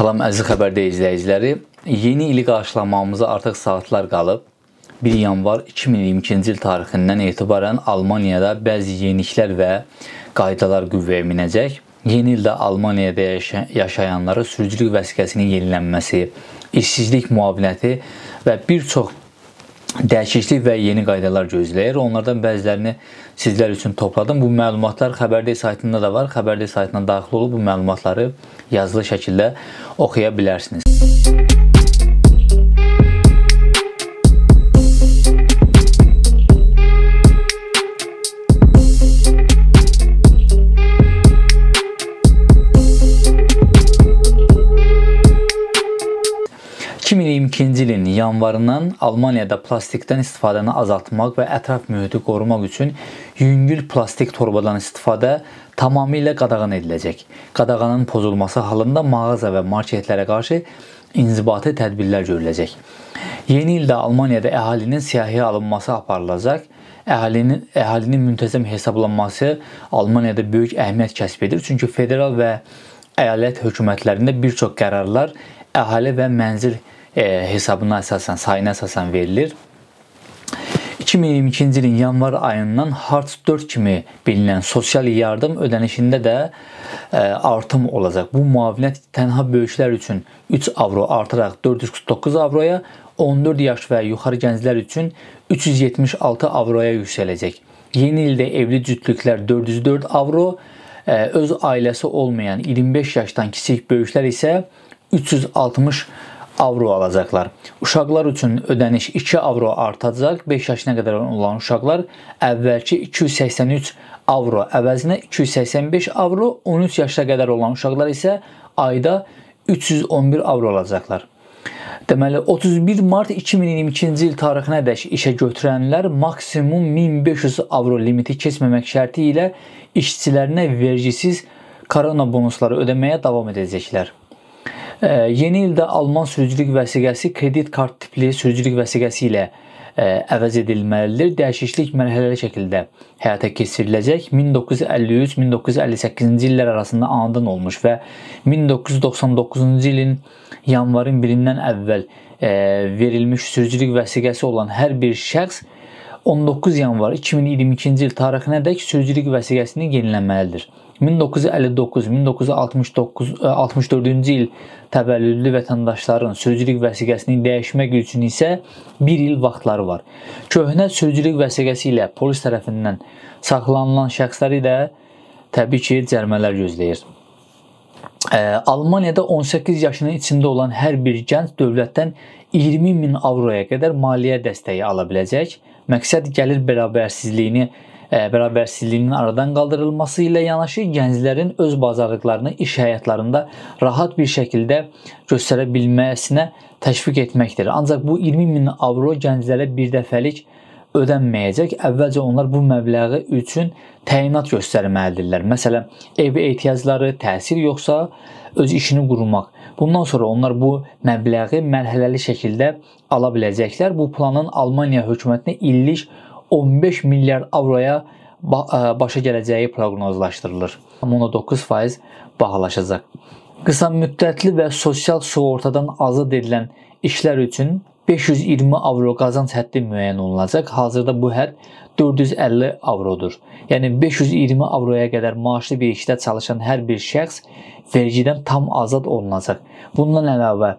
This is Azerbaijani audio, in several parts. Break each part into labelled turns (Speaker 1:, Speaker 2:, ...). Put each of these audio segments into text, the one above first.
Speaker 1: Salam əziz xəbərdə izləyiciləri. Yeni ili qarşılamamıza artıq saatlar qalıb. 1 yanvar 2022-ci il tarixindən etibarən Almaniyada bəzi yeniliklər və qaydalar qüvvəyə minəcək. Yeni ildə Almaniyada yaşayanlara sürücülük vəsiqəsinin yenilənməsi, işsizlik müavinəti və bir çox dəyişiklik və yeni qaydalar gözləyir. Onlardan bəzilərini sizlər üçün topladım. Bu məlumatlar Xəbərdə saytında da var. Xəbərdə saytına daxil olub bu məlumatları yazılı şəkildə oxuya bilərsiniz. 2022-ci ilin yanvarından Almaniyada plastikdən istifadəni azaltmaq və ətraf mühiti qorumaq üçün yüngül plastik torbadan istifadə tamamilə qadağan ediləcək. Qadağanın pozulması halında mağaza və marketlərə qarşı inzibati tədbirlər görüləcək. Yeni ildə Almaniyada əhalinin siyahıya alınması aparılacaq. Əhalinin əhalinin müntəzəm hesablanması Almaniyada böyük əhəmiyyət kəsb edir. Çünki federal və əyalət hökumətlərində bir çox qərarlar əhali və mənzil e, hesabına əsasən, sayına əsasən verilir. 2022-ci ilin yanvar ayından Hartz 4 kimi bilinən sosial yardım ödənişində də e, artım olacaq. Bu müavinət tənha böyüklər üçün 3 avro artıraq 449 avroya, 14 yaş və yuxarı gənclər üçün 376 avroya yüksələcək. Yeni ildə evli cütlüklər 404 avro, e, öz ailəsi olmayan 25 yaşdan kiçik böyüklər isə 360 avro alacaqlar. Uşaqlar üçün ödəniş 2 avro artacaq. 5 yaşına qədər olan uşaqlar əvvəlki 283 avro əvəzinə 285 avro, 13 yaşına qədər olan uşaqlar isə ayda 311 avro alacaqlar. Deməli 31 mart 2022-ci il tarixinədək işə götürənlər maksimum 1500 avro limiti keçməmək şərti ilə işçilərinə vergisiz korona bonusları ödəməyə davam edəcəklər. Yeni ildə Alman sürücülük vəsiqəsi kredit kart tipli sürücülük vəsiqəsi ilə əvəz edilməlidir. Dəyişiklik mərhələli şəkildə həyata keçiriləcək. 1953-1958-ci illər arasında anadan olmuş və 1999-cu ilin yanvarın 1-dən əvvəl verilmiş sürücülük vəsiqəsi olan hər bir şəxs 19 yanvar 2022-ci il tarixinədək sürücülük vəsiqəsini yenilənməlidir. 1959-1964-cü il təvəllüdlü vətəndaşların sürücülük vəsiqəsini dəyişmək üçün isə 1 il vaxtları var. Köhnə sürücülük vəsiqəsi ilə polis tərəfindən saxlanılan şəxsləri də təbii ki, cərimələr gözləyir. Almaniyada 18 yaşının içində olan hər bir gənc dövlətdən 20 min avroya qədər maliyyə dəstəyi ala biləcək. Məqsəd gəlir bərabərsizliyini bərabərsizliyinin aradan qaldırılması ilə yanaşı gənclərin öz bacarıqlarını iş həyatlarında rahat bir şəkildə göstərə bilməsinə təşviq etməkdir. Ancaq bu 20 min avro gənclərə birdəfəlik ödənməyəcək. Əvvəlcə onlar bu məbləği üçün təyinat göstərməlidirlər. Məsələn, ev ehtiyacları, təhsil yoxsa öz işini qurmaq. Bundan sonra onlar bu məbləği mərhələli şəkildə ala biləcəklər. Bu planın Almaniya hökumətinə illik 15 milyard avroya başa gələcəyi proqnozlaşdırılır. Ona 9% bahalaşacaq. Qısa müddətli və sosial sığortadan azad edilən işlər üçün 520 avro qazanc həddi müəyyən olunacaq. Hazırda bu hədd 450 avrodur. Yəni 520 avroya qədər maaşlı bir işdə çalışan hər bir şəxs vergidən tam azad olunacaq. Bundan əlavə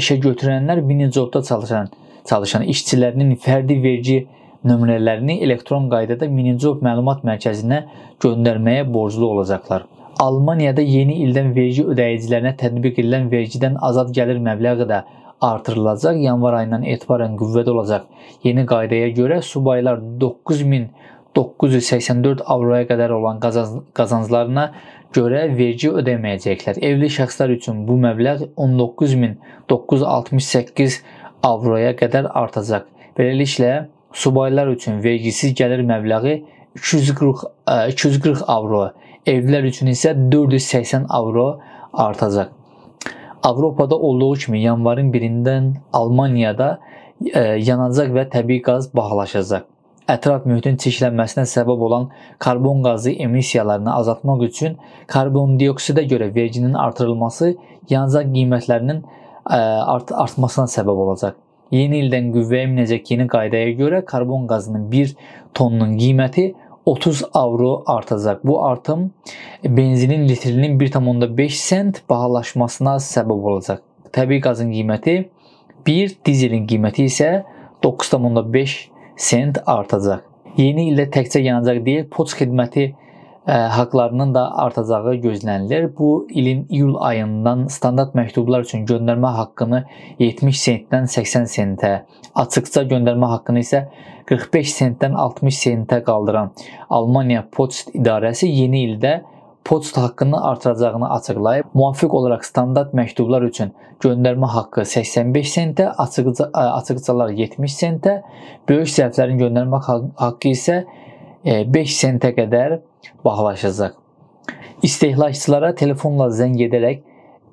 Speaker 1: işə götürənlər mini jobda çalışan çalışan işçilərinin fərdi vergi nömrələrini elektron qaydada Minijob məlumat mərkəzinə göndərməyə borclu olacaqlar. Almaniyada yeni ildən vergi ödəyicilərinə tətbiq edilən vergidən azad gəlir məbləği də artırılacaq. Yanvar ayından etibarən qüvvədə olacaq. Yeni qaydaya görə subaylar 9984 avroya qədər olan qazanclarına görə vergi ödəməyəcəklər. Evli şəxslər üçün bu məbləğ 19968 avroya qədər artacaq. Beləliklə Subaylar üçün vergisiz gəlir məbləği 240 240 avro, evlilər üçün isə 480 avro artacaq. Avropada olduğu kimi yanvarın 1-dən Almaniyada yanacaq və təbii qaz bahalaşacaq. ətraf mühitin çirklənməsinə səbəb olan karbon qazı emissiyalarını azaltmaq üçün karbon dioksidə görə verginin artırılması yanacaq qiymətlərinin art artmasına səbəb olacaq. Yeni ildən qüvvəyə minəcək yeni qaydaya görə karbon qazının 1 tonunun qiyməti 30 avro artacaq. Bu artım benzinin litrinin 1.5 sent bahalaşmasına səbəb olacaq. Təbii qazın qiyməti 1, dizelin qiyməti isə 9.5 sent artacaq. Yeni ildə təkcə yanacaq deyil, poçt xidməti haqlarının da artacağı gözlənilir. Bu ilin iyul ayından standart məktublar üçün göndərmə haqqını 70 sentdən 80 sentə, açıqca göndərmə haqqını isə 45 sentdən 60 sentə qaldıran Almaniya Poçt İdarəsi yeni ildə poçt haqqını artıracağını açıqlayıb. Müvafiq olaraq standart məktublar üçün göndərmə haqqı 85 sentə, açıqca açıqcalar 70 sentə, böyük səhvlərin göndərmə haqqı isə 5 e, sentə qədər bahalaşacaq. İstehlakçılara telefonla zəng edərək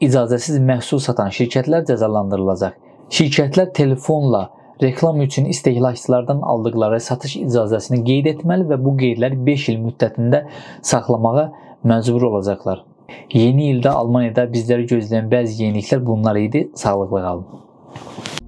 Speaker 1: icazəsiz məhsul satan şirkətlər cəzalandırılacaq. Şirkətlər telefonla reklam üçün istehlakçılardan aldıqları satış icazəsini qeyd etməli və bu qeydləri 5 il müddətində saxlamağa məcbur olacaqlar. Yeni ildə Almaniyada bizləri gözləyən bəzi yeniliklər bunlar idi. Sağlıqla qalın.